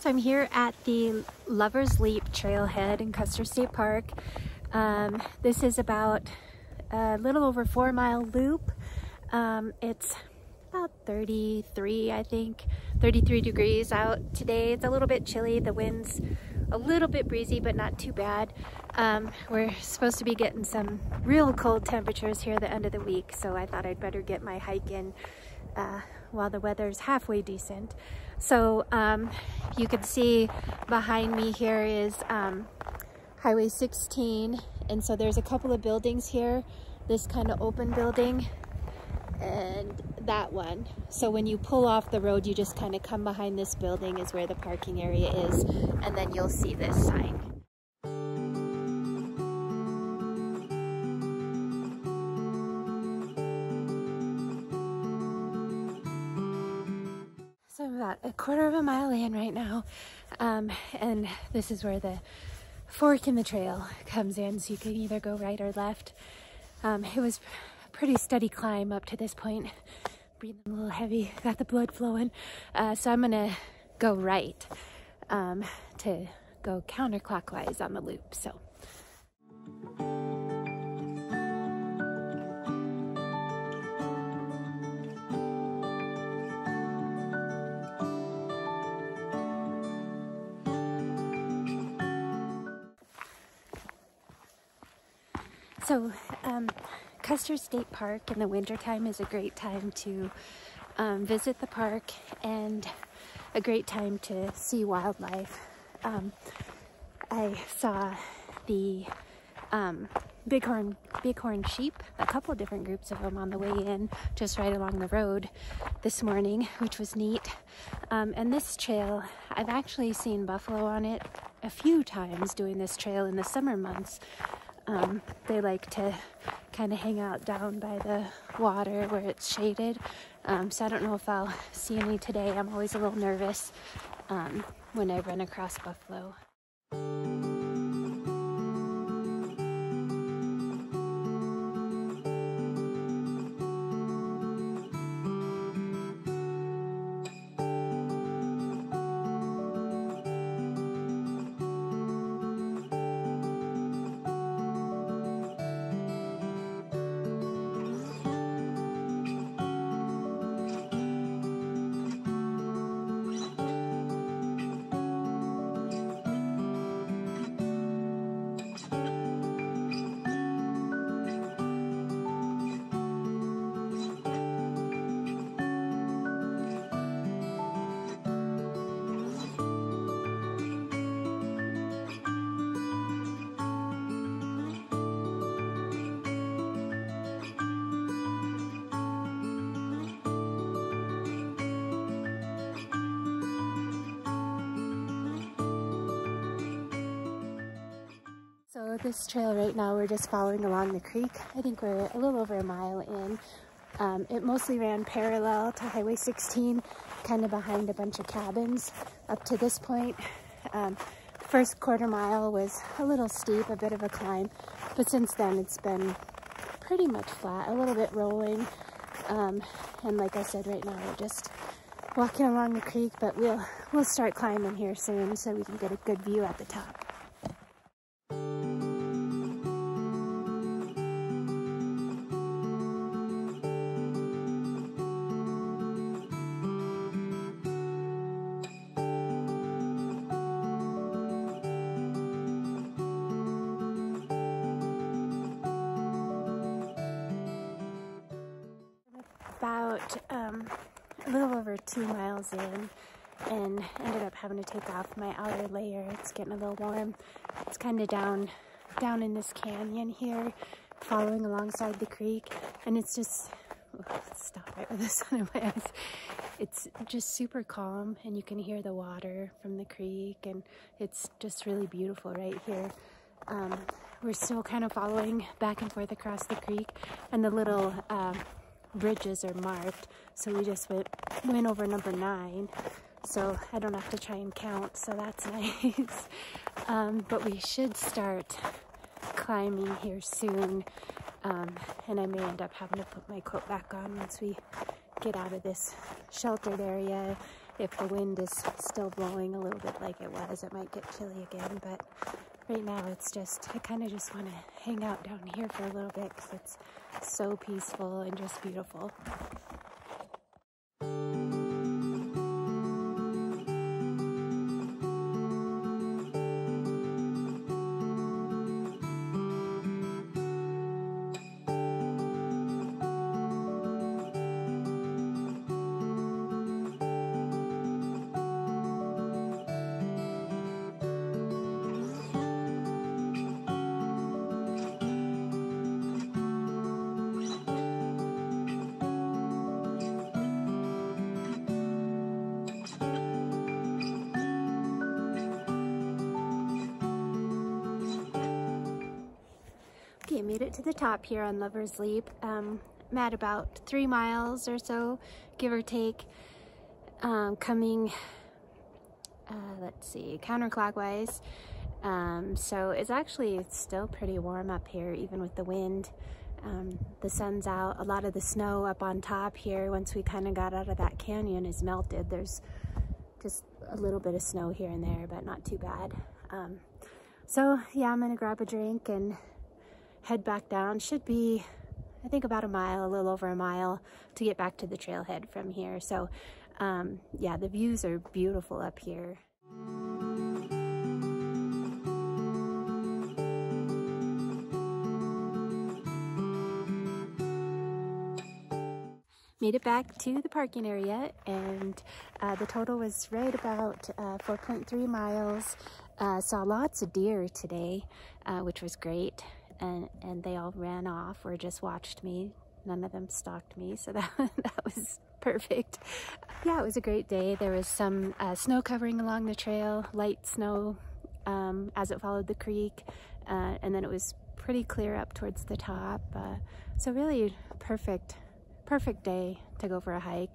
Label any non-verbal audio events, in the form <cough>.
So I'm here at the Lover's Leap Trailhead in Custer State Park. Um, this is about a little over four mile loop. Um, it's about 33, I think, 33 degrees out today. It's a little bit chilly. The wind's a little bit breezy, but not too bad. Um, we're supposed to be getting some real cold temperatures here at the end of the week, so I thought I'd better get my hike in uh, while the weather's halfway decent. So um, you can see behind me here is um, Highway 16. And so there's a couple of buildings here, this kind of open building and that one. So when you pull off the road, you just kind of come behind this building is where the parking area is. And then you'll see this sign. About a quarter of a mile in right now. Um, and this is where the fork in the trail comes in. So you can either go right or left. Um, it was a pretty steady climb up to this point. Breathing a little heavy, got the blood flowing. Uh, so I'm gonna go right um, to go counterclockwise on the loop. So. So, um, Custer State Park in the wintertime is a great time to um, visit the park and a great time to see wildlife. Um, I saw the um, bighorn bighorn sheep, a couple different groups of them on the way in, just right along the road this morning, which was neat. Um, and this trail, I've actually seen buffalo on it a few times doing this trail in the summer months. Um, they like to kind of hang out down by the water where it's shaded. Um, so I don't know if I'll see any today. I'm always a little nervous um, when I run across buffalo. So this trail right now, we're just following along the creek. I think we're a little over a mile in. Um, it mostly ran parallel to Highway 16, kind of behind a bunch of cabins up to this point. Um, first quarter mile was a little steep, a bit of a climb, but since then it's been pretty much flat, a little bit rolling. Um, and like I said, right now we're just walking along the creek, but we'll, we'll start climbing here soon so we can get a good view at the top. A little over two miles in and ended up having to take off my outer layer. It's getting a little warm. It's kind of down down in this canyon here, following alongside the creek, and it's just oh, stop right with the <laughs> sun in my eyes. It's just super calm, and you can hear the water from the creek, and it's just really beautiful right here. Um, we're still kind of following back and forth across the creek, and the little uh, bridges are marked. So we just went, went over number nine. So I don't have to try and count, so that's <laughs> nice. um, but we should start climbing here soon. Um, and I may end up having to put my coat back on once we get out of this sheltered area if the wind is still blowing a little bit like it was, it might get chilly again. But right now it's just, I kind of just want to hang out down here for a little bit because it's so peaceful and just beautiful. Okay, made it to the top here on Lover's Leap. Um, I'm at about three miles or so, give or take, um, coming, uh, let's see, counterclockwise. Um, so it's actually still pretty warm up here, even with the wind. Um, the sun's out. A lot of the snow up on top here, once we kind of got out of that canyon, is melted. There's just a little bit of snow here and there, but not too bad. Um, so yeah, I'm gonna grab a drink and head back down. Should be, I think about a mile, a little over a mile to get back to the trailhead from here. So um, yeah, the views are beautiful up here. made it back to the parking area and uh, the total was right about uh, 4.3 miles. Uh, saw lots of deer today, uh, which was great and, and they all ran off or just watched me. None of them stalked me, so <laughs> that, that was perfect. Yeah, it was a great day. There was some uh, snow covering along the trail, light snow um, as it followed the creek, uh, and then it was pretty clear up towards the top. Uh, so really perfect, perfect day to go for a hike.